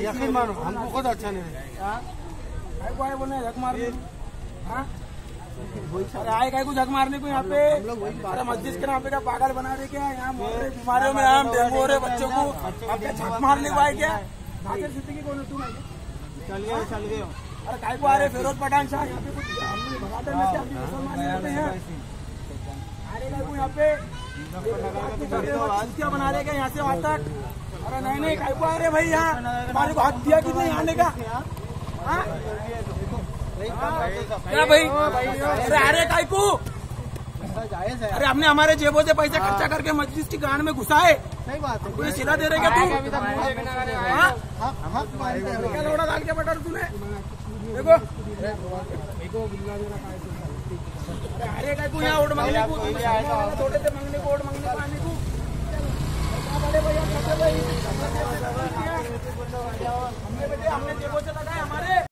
यकीन मानो हमको खुद अच्छा नहीं बोले हाँ? आए काय को झक मारने को यहाँ पे अरे मस्जिद के नाम पे क्या पागल बना रहे क्या यहाँ बीमारियों में हम डेंगू हो रहे बच्चों को क्या झक मारने को आए क्या नासिर सिद्दीकी कौन है तू चल गए चल गए अरे काय को आ रहे फिरोज पठान शाह यहाँ पे कुछ हम भगाते हैं अरे काय को यहाँ पे क्या बना रहे यहाँ से वहाँ तक? अरे नहीं नहीं को रहे भाई यहाँ। को हक दिया कितने आने का? हाँ? क्या भाई? अरे अरे अरे हमने हमारे जेबों से पैसे खर्चा करके मस्जिद की गांड में घुसाए। सही बात है। सिला दे रहे क्या तू? क्या लोड़ा डाल के बटर तूने देखो अरे यहाँ वोट मांगने को थोड़े से मांगने को वोट मांगने को आने को क्या बड़े भैया छोटे भाई हमने हमने जेबों से